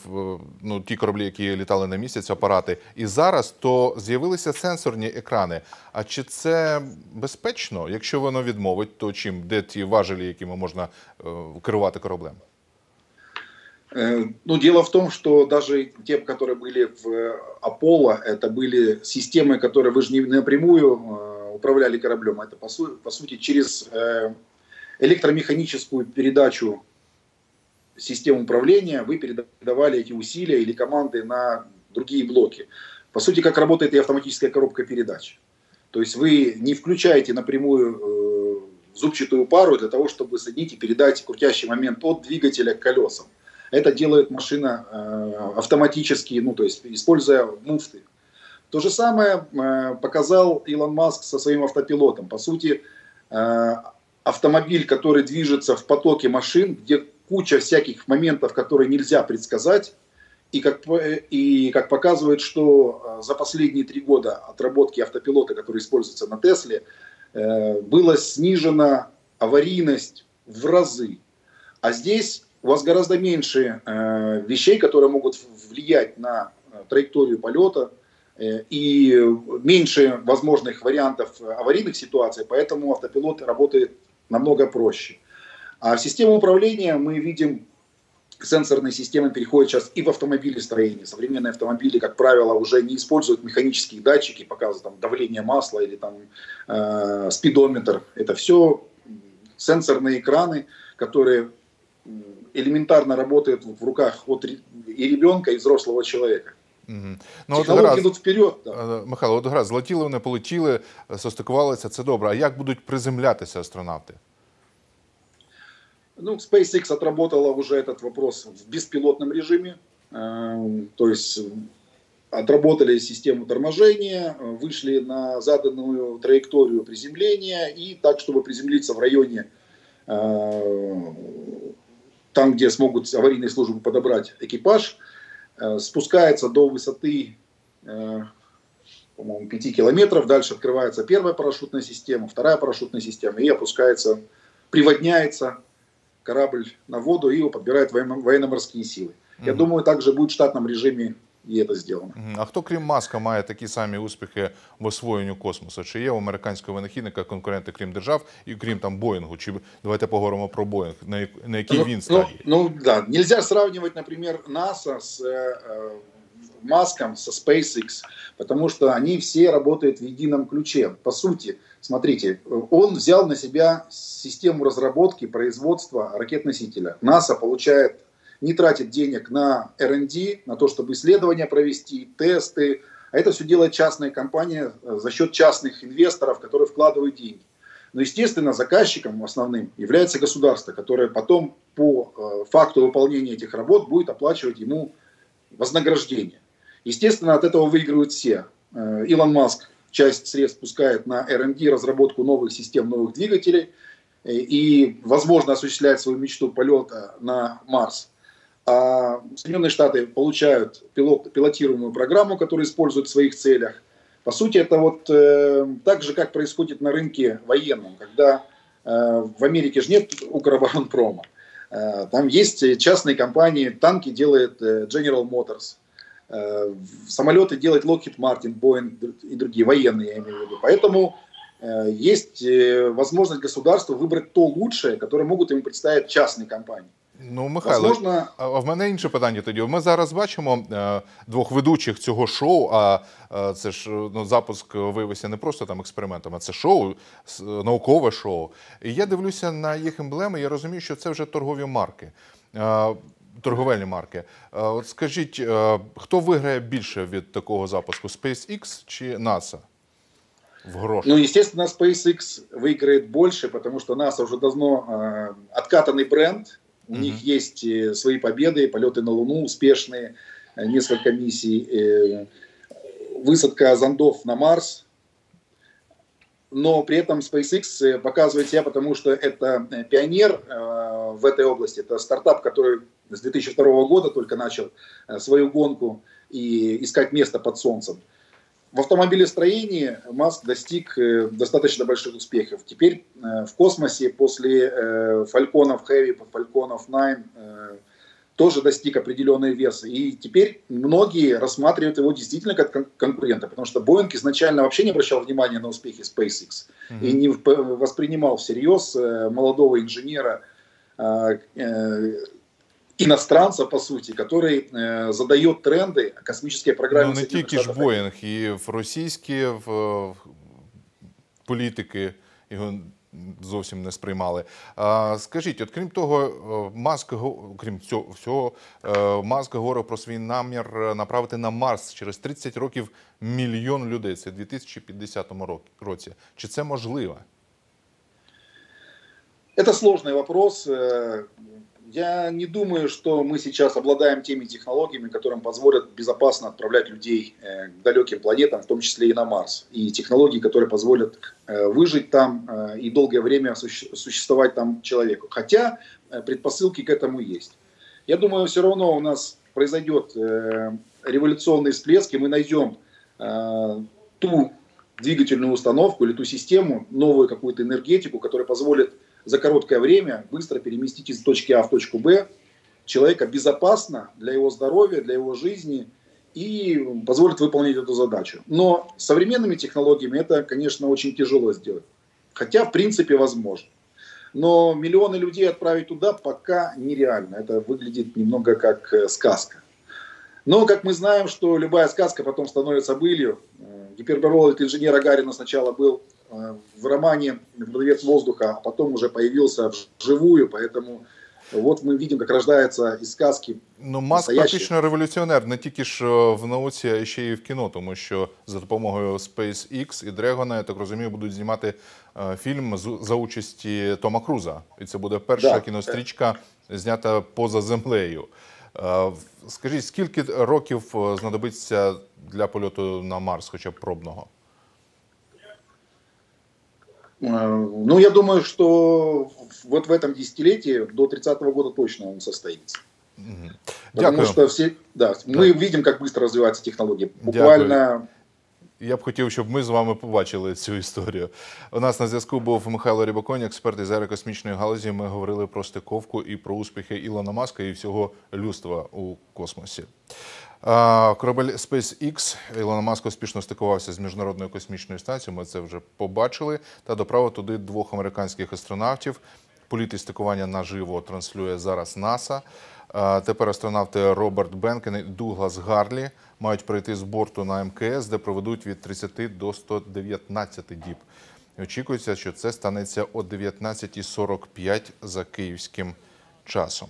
в- ну, ті кораблі, які літали на місяць, апарати, і зараз то з'явилися сенсорні екрани. А чи це безпечно? Якщо воно відмовить, то чим де ті важелі, якими можна е, керувати кораблем? Э, Ну, дело в том, что даже те, которые были в э, Аполло, это были системы, которые вы же не напрямую э, управляли кораблем, это по, су- по сути через э, электромеханическую передачу систем управления вы передавали эти усилия или команды на другие блоки. По сути, как работает и автоматическая коробка передач. То есть вы не включаете напрямую э, зубчатую пару для того, чтобы соединить и передать крутящий момент от двигателя к колесам. Это делает машина э, автоматически, ну то есть используя муфты. То же самое э, показал Илон Маск со своим автопилотом. По сути, э, автомобиль, который движется в потоке машин, где куча всяких моментов, которые нельзя предсказать, и как, по- и как показывает, что э, за последние три года отработки автопилота, который используется на Тесле, э, была снижена аварийность в разы. А здесь у вас гораздо меньше э, вещей, которые могут влиять на э, траекторию полета, э, и меньше возможных вариантов э, аварийных ситуаций, поэтому автопилот работает намного проще. А в систему управления мы видим сенсорные системы переходят сейчас и в автомобилестроение. Современные автомобили, как правило, уже не используют механические датчики, показывают там давление масла или там э, спидометр. Это все сенсорные экраны, которые элементарно работают в руках от и ребенка, и взрослого человека. Мгм. Ну, от Технології гаразд, йдуть вперед. Да. е, Михайло, от гаразд, злетіли вони, полетіли, е, состикувалися, це добре. А як будуть приземлятися астронавти? Ну, SpaceX отработала уже этот вопрос в беспилотном режиме. Э, То есть э, отработали систему торможения, э, вышли на заданную траекторию приземления и так, чтобы приземлиться в районе э, там, где смогут аварийные службы подобрать экипаж, э, спускается до высоты, э, по-моему, 5 километров. Дальше открывается первая парашютная система, вторая парашютная система и опускается, приводняется корабль на воду и его подбирают военно- военно-морские силы. Я Мгм. думаю, также будет в штатном режиме и это сделано. Мгм. А хто, крім Маска, має такі самі успіхи в освоєнню космосу? Чи є у американського винахідника конкуренти, крім держав, і крім там Боїнгу? Чи давайте поговоримо про Боїнг, на, як- на якій Ну, він ну, стадії? ну, да, нельзя сравнивать, например, НАСА с э, э, Маском, со SpaceX, потому что они все работают в едином ключе. По сути, смотрите, э, он взял на себя систему разработки, производства ракет-носителя. НАСА получает, не тратит денег на R&D, на то, чтобы исследования провести, тесты, а это все делает частная компания э, за счет частных инвесторов, которые вкладывают деньги. Но, естественно, заказчиком основным является государство, которое потом по э, факту выполнения этих работ будет оплачивать ему вознаграждение. Естественно, от этого выигрывают все. Э, Илон Маск часть средств пускает на R&D, разработку новых систем, новых двигателей и, возможно, осуществляет свою мечту полета на Марс. А Соединенные Штаты получают пилот, пилотируемую программу, которую используют в своих целях. По сути, это вот э, так же, как происходит на рынке военном, когда э, в Америке же нет Укроборонпрома. Э, там есть частные компании, танки делает э, General Motors, э, самолеты делает Lockheed Martin, Boeing и другие военные, я имею в виду. Поэтому э, есть э, возможность государства выбрать то лучшее, которое могут ему представить частные компании. Ну, Михайло, Возможно, а в мене інше питання тоді. Ми зараз бачимо е, двох ведучих цього шоу. А е, це ж е, ну, запуск виявився не просто там експериментом, а це шоу, с- наукове шоу. І я дивлюся на їх емблеми. Я розумію, що це вже торгові марки. е, Торговельні марки. Е, От скажіть, е, хто виграє більше від такого запуску? SpaceX чи NASA? В грошах. Ну, естественно, SpaceX выиграет больше, потому что NASA уже давно э, откатанный бренд. У них есть э, свои победы, полеты на Луну успешные, э, несколько миссий, э, высадка зондов на Марс. Но при этом SpaceX показывает себя, потому что это пионер в этой области. Это стартап, который с 2002 года только начал свою гонку и искать место под Солнцем. В автомобилестроении Маск достиг э, достаточно больших успехов. Теперь э, в космосе после э, Фальконов Heavy, Фальконов 9 э, тоже достиг определенной веса. И теперь многие рассматривают его действительно как кон- конкурента, потому что Боинг изначально вообще не обращал внимания на успехи SpaceX и не воспринимал всерьез э, молодого инженера, э, э, иностранца, по сути, который э, задает тренды космической программе. Ну, не Соединенных тільки ж Штатов Боїнг, і в російські в, е, політики його зовсім не сприймали. А, скажіть, от крім того, е, Маск, го- крім цього всього, е, Маск говорив про свій намір е, направити на Марс через 30 років мільйон людей. Це в 2050 рок- році. Чи це можливо? Это сложный вопрос. Я не думаю, что мы сейчас обладаем теми технологиями, которым позволят безопасно отправлять людей э, к далеким планетам, в том числе и на Марс. И технологии, которые позволят э, выжить там э, и долгое время суще- существовать там человеку. Хотя предпосылки к этому есть. Я думаю, все равно у нас произойдет революционный всплеск, и мы найдем ту двигательную установку или ту систему, новую какую-то энергетику, которая позволит за короткое время быстро переместить из точки А в точку Б человека безопасно для его здоровья, для его жизни и позволит выполнить эту задачу. Но современными технологиями это, конечно, очень тяжело сделать. Хотя, в принципе, возможно. но миллионы людей отправить туда пока нереально. Это выглядит немного как э, сказка. Но, как мы знаем, что любая сказка потом становится былью. Э, Гиперборолик инженера Гарина сначала был в романе «Продавец воздуха», а потом уже появился вживую, поэтому вот мы видим, как рождается из сказки Ну, Маск настоящий. практично революціонер не тільки ж е, в науці, а ще й в кіно, тому що за допомогою SpaceX і Дрегона, я так розумію, будуть знімати е, фільм за участі Тома Круза. І це буде перша Да. кінострічка, знята поза землею. Е, Скажіть, скільки років знадобиться для польоту на Марс, хоча б пробного? Э, Ну, я думаю, что вот в этом десятилетии до 30-го года точно он состоится. Потому Дякую. что все, да, мы видим, как быстро развиваются технологии. Буквально Я б хотів, щоб ми з вами побачили цю історію. У нас на зв'язку був Михайло Рібаконь, експерт із аерокосмічної галузі. Ми говорили про стиковку і про успіхи Ілона Маска і всього людства у космосі. Корабель SpaceX Ілона Маск успішно стикувався з міжнародною космічною станцією. Ми це вже побачили. Та доправив туди двох американських астронавтів. Політ і стикування наживо транслює зараз НАСА. Тепер астронавти Роберт Бенкен і Дуглас Гарлі мають прийти з борту на МКС, де проведуть від 30 до 119 діб. І Очікується, що це станеться о 19.45 за київським часом.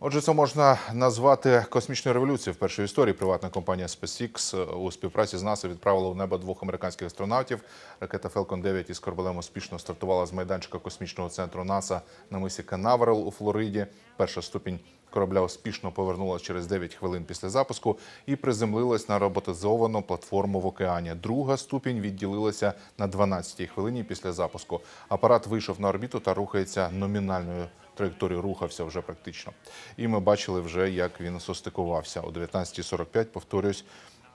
Отже, це можна назвати космічною революцією. в першій історії приватна компанія SpaceX у співпраці з НАСА відправила у небо двох американських астронавтів. Ракета Falcon 9 із корабелем успішно стартувала з майданчика космічного центру НАСА на мисі Канаверал у Флориді. Перша ступінь корабля успішно повернулася через 9 хвилин після запуску і приземлилась на роботизовану платформу в океані. Друга ступінь відділилася на 12-й хвилині після запуску. Апарат вийшов на орбіту та рухається номінальною траєкторією, рухався вже практично. І ми бачили вже, як він состикувався. О 19.45, повторюсь,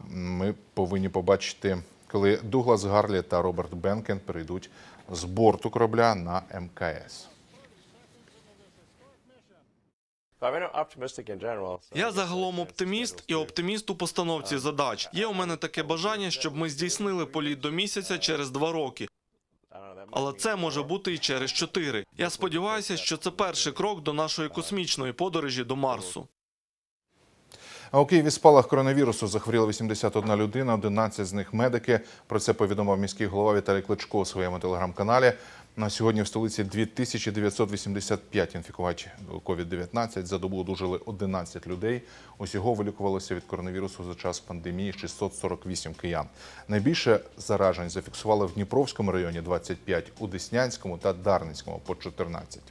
ми повинні побачити, коли Дуглас Гарлі та Роберт Бенкен перейдуть з борту корабля на МКС. Я загалом оптиміст і оптиміст у постановці задач. Є у мене таке бажання, щоб ми здійснили політ до місяця через два роки. Але це може бути і через чотири. Я сподіваюся, що це перший крок до нашої космічної подорожі до Марсу. А у Києві спалах коронавірусу захворіла 81 людина, 11 з них медики. Про це повідомив міський голова Віталій Кличко у своєму телеграм-каналі. На сьогодні в столиці 2985 інфікувач COVID-19. За добу одужали 11 людей. Усього вилікувалося від коронавірусу за час пандемії 648 киян. Найбільше заражень зафіксували в Дніпровському районі 25, у Деснянському та Дарницькому по 14.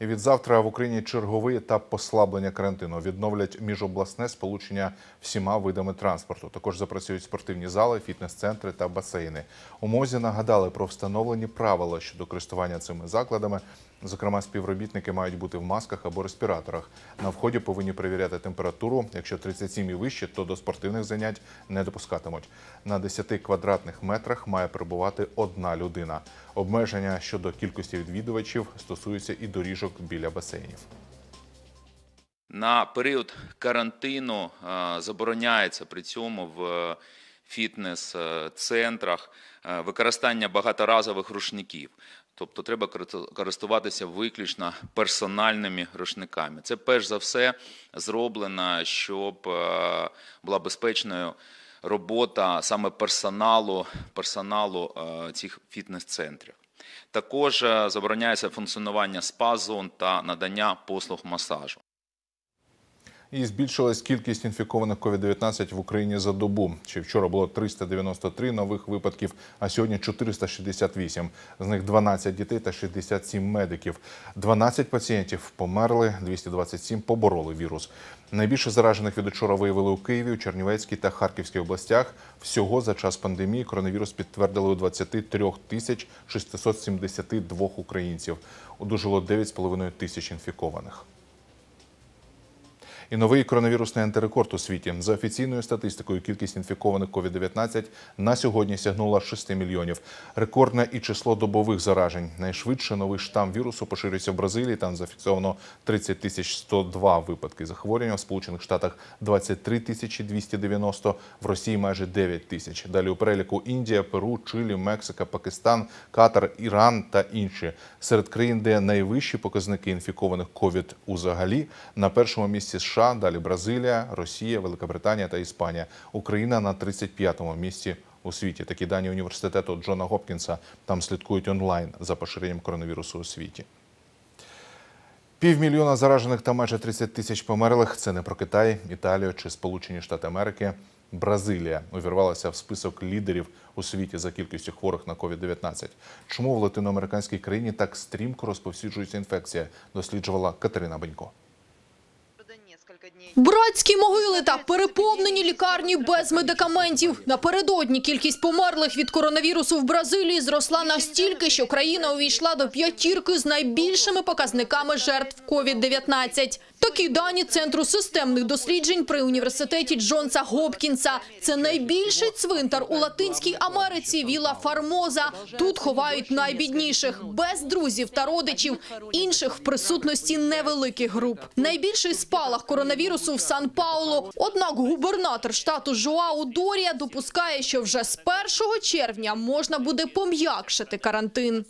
І від завтра в Україні черговий етап послаблення карантину. Відновлять міжобласне сполучення всіма видами транспорту. Також запрацюють спортивні зали, фітнес-центри та басейни. У МОЗі нагадали про встановлені правила щодо користування цими закладами. Зокрема, співробітники мають бути в масках або респіраторах. На вході повинні перевіряти температуру. Якщо 37 і вище, то до спортивних занять не допускатимуть. На 10 квадратних метрах має перебувати одна людина. Обмеження щодо кількості відвідувачів стосуються і доріжок біля басейнів. На період карантину е, забороняється при цьому в фітнес-центрах е, використання багаторазових рушників. Тобто треба користуватися виключно персональними рушниками. Це перш за все зроблено, щоб е, була безпечною робота саме персоналу, персоналу е, цих фітнес-центрів. Також е, забороняється функціонування спа-зон та надання послуг масажу. І збільшилась кількість інфікованих COVID-19 в Україні за добу. Ще вчора було 393 нових випадків, а сьогодні 468. З них 12 дітей та 67 медиків. 12 пацієнтів померли, 227 побороли вірус. Найбільше заражених від учора виявили у Києві, у Чернівецькій та Харківській областях. Всього за час пандемії коронавірус підтвердили у 23 тисяч 672 українців. Одужило 9,5 тисяч інфікованих. І новий коронавірусний антирекорд у світі. За офіційною статистикою, кількість інфікованих COVID-19 на сьогодні сягнула 6 мільйонів. Рекордне і число добових заражень. Найшвидше новий штам вірусу поширюється в Бразилії. Там зафіксовано 30 тисяч 102 випадки захворювання. В Сполучених Штатах 23 тисячі 290, в Росії майже 9 тисяч. Далі у переліку Індія, Перу, Чилі, Мексика, Пакистан, Катар, Іран та інші. Серед країн, де найвищі показники інфікованих COVID узагалі, на першому місці США, далі Бразилія, Росія, Великобританія та Іспанія. Україна на 35-му місці у світі. Такі дані університету Джона Гопкінса там слідкують онлайн за поширенням коронавірусу у світі. Півмільйона заражених та майже 30 тисяч померлих. Це не про Китай, Італію чи Сполучені Штати Америки. Бразилія увірвалася в список лідерів у світі за кількістю хворих на COVID-19. Чому в латиноамериканській країні так стрімко розповсюджується інфекція? Досліджувала Катерина Бенько. Братські могили та переповнені лікарні без медикаментів. Напередодні кількість померлих від коронавірусу в Бразилії зросла настільки, що країна увійшла до п'ятірки з найбільшими показниками жертв COVID-19. Такі дані Центру системних досліджень при університеті Джонса Гопкінса. Це найбільший цвинтар у Латинській Америці Віла Фармоза. Тут ховають найбідніших, без друзів та родичів, інших в присутності невеликих груп. Найбільший спалах коронавірусу в Сан-Пауло. Однак губернатор штату Жоау Дорія допускає, що вже з 1 червня можна буде пом'якшити карантин.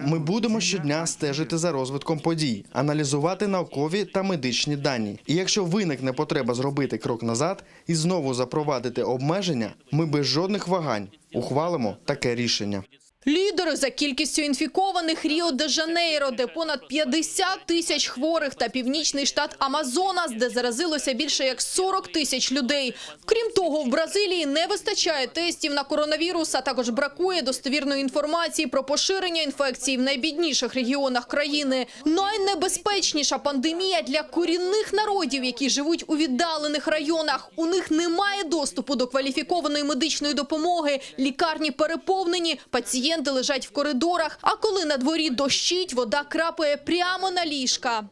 Ми будемо щодня стежити за розвитком подій, аналізувати наукові та медичні дані. І якщо виникне потреба зробити крок назад і знову запровадити обмеження, ми без жодних вагань ухвалимо таке рішення. Лідери за кількістю інфікованих Ріо-де-Жанейро, де понад 50 тисяч хворих, та північний штат Амазонас, де заразилося більше як 40 тисяч людей. Крім того, в Бразилії не вистачає тестів на коронавірус, а також бракує достовірної інформації про поширення інфекції в найбідніших регіонах країни. Найнебезпечніша пандемія для корінних народів, які живуть у віддалених районах. У них немає доступу до кваліфікованої медичної допомоги. Лікарні переповнені, пацієнти лежать в коридорах. А коли на дворі дощить, вода крапає прямо на ліжка.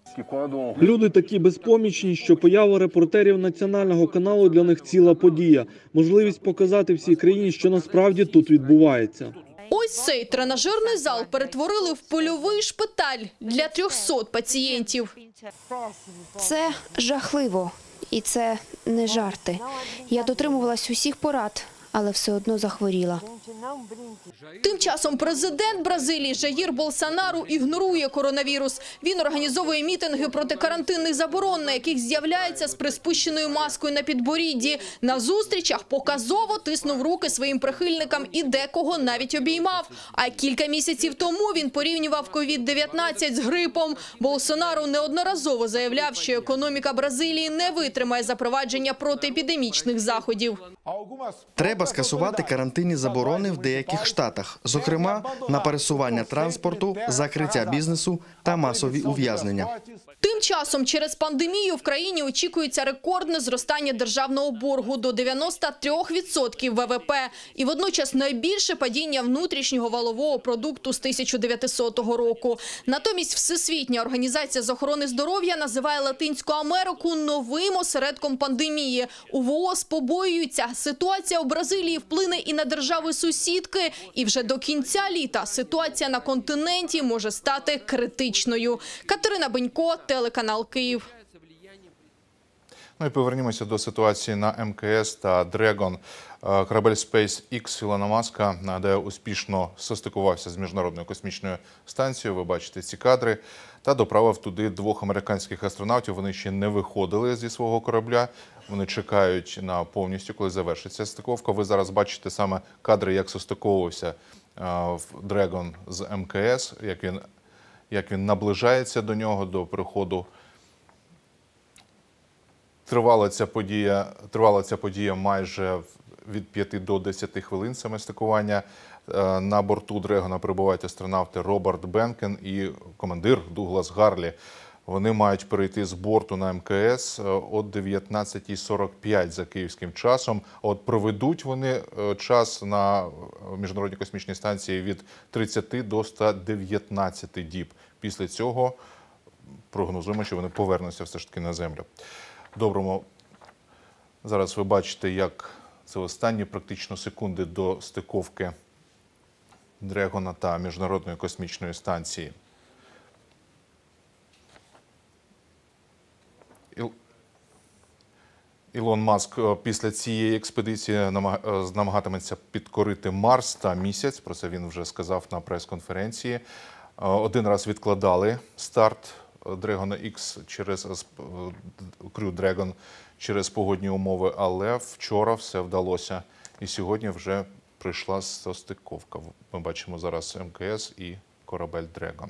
Люди такі безпомічні, що поява репортерів національного каналу для них ціла подія. Можливість показати всій країні, що насправді тут відбувається. Ось цей тренажерний зал перетворили в польовий шпиталь для 300 пацієнтів. Це жахливо, і це не жарти. Я дотримувалась усіх порад, але все одно захворіла. Тим часом президент Бразилії Жаїр Болсонару ігнорує коронавірус. Він організовує мітинги проти карантинних заборон, на яких з'являється з приспущеною маскою на підборідді. На зустрічах показово тиснув руки своїм прихильникам і декого навіть обіймав. А кілька місяців тому він порівнював COVID-19 з грипом. Болсонару неодноразово заявляв, що економіка Бразилії не витримає запровадження протиепідемічних заходів. Треба скасувати карантинні заборони в деяких штатах, зокрема на пересування транспорту, закриття бізнесу та масові ув'язнення. Тим часом через пандемію в країні очікується рекордне зростання державного боргу до 93% ВВП і водночас найбільше падіння внутрішнього валового продукту з 1900 року. Натомість Всесвітня організація з охорони здоров'я називає Латинську Америку новим осередком пандемії. У ВООЗ побоюються, ситуація у Бразилії вплине і на держави сусідки, і вже до кінця літа ситуація на континенті може стати критичною. Катерина Бенько, телеканал Київ. Ну і повернімося до ситуації на МКС та Dragon. Е, Корабель SpaceX Ілона Маска, нагадаю, успішно состикувався з міжнародною космічною станцією. Ви бачите ці кадри. Та доправив туди двох американських астронавтів. Вони ще не виходили зі свого корабля. Вони чекають на повністю, коли завершиться стиковка. Ви зараз бачите саме кадри, як состиковувався е, в Dragon з МКС, як він, як він наближається до нього, до приходу Тривала ця подія, тривала ця подія майже від 5 до 10 хвилин саме стикування. Е, На борту Дрегона перебувають астронавти Роберт Бенкен і командир Дуглас Гарлі. Вони мають перейти з борту на МКС е, о 19.45 за київським часом. От проведуть вони е, час на міжнародній космічній станції від 30 до 119 діб. Після цього прогнозуємо, що вони повернуться все ж таки на землю. доброму. Зараз ви бачите, як це останні практично секунди до стиковки Дрегона та Міжнародної космічної станції. Ілон Маск е, після цієї експедиції е, намагатиметься підкорити Марс та місяць. Про це він вже сказав на прес-конференції. Е, Один раз відкладали старт Dragon X через Crew Dragon через погодні умови, але вчора все вдалося. І сьогодні вже прийшла состиковка. Ми бачимо зараз МКС і корабель Dragon.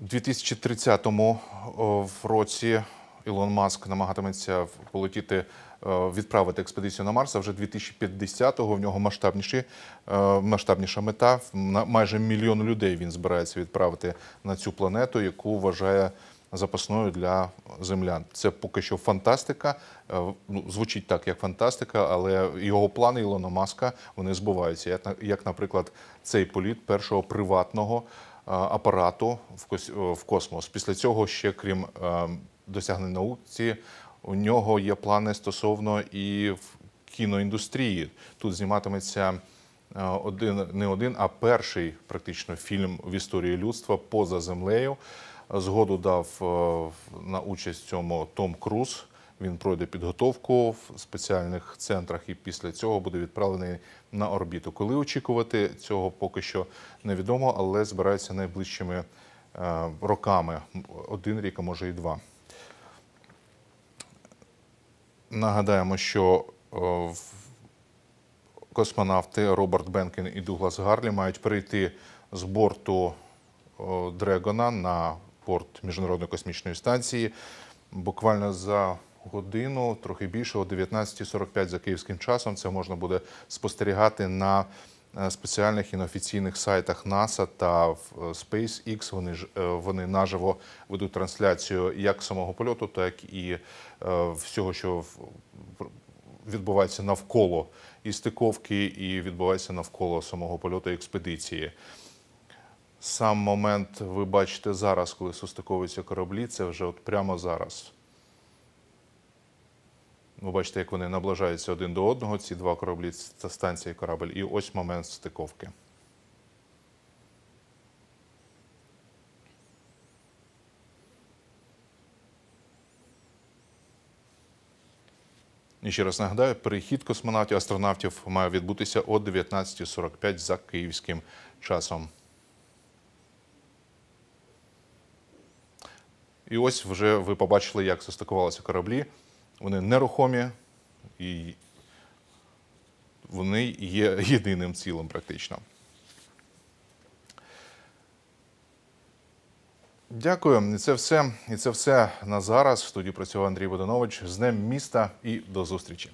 У 2030 о, році Ілон Маск намагатиметься полетіти, е, відправити експедицію на Марс. А вже 2050-го в нього масштабніші, е, масштабніша мета. Майже мільйон людей він збирається відправити на цю планету, яку вважає запасною для землян. Це поки що фантастика. Е, ну, Звучить так, як фантастика, але його плани Ілона Маска вони збуваються. Як, на- як, наприклад, цей політ першого приватного апарату в кос- в космос. Після цього ще, крім е, досягнень науці, у нього є плани стосовно і в кіноіндустрії. Тут зніматиметься е, один не один, а перший практично фільм в історії людства поза землею. Згоду дав е, на участь цьому Том Круз. Він пройде підготовку в спеціальних центрах і після цього буде відправлений на орбіту. Коли очікувати цього поки що невідомо, але збираються найближчими е, роками один рік, а може і два. Нагадаємо, що е, космонавти Роберт Бенкен і Дуглас Гарлі мають перейти з борту Дрегона на порт Міжнародної космічної станції буквально за годину, трохи більше, о 19.45 за київським часом. Це можна буде спостерігати на е, спеціальних і на офіційних сайтах НАСА та в е, SpaceX. Вони е, вони наживо ведуть трансляцію як самого польоту, так і всього, що відбувається навколо і стиковки, і відбувається навколо самого польоту експедиції. Сам момент ви бачите зараз, коли состиковуються кораблі, це вже от прямо зараз. Ви бачите, як вони наближаються один до одного, ці два кораблі, це станція і корабль. І ось момент стиковки. І ще раз нагадаю, перехід космонавтів, астронавтів має відбутися о 19.45 за київським часом. І ось вже ви побачили, як застикувалися кораблі. Вони нерухомі і вони є єдиним цілим практично. Дякую. І це все. І це все на зараз. В студії працював Андрій Воданович. З Днем міста і до зустрічі.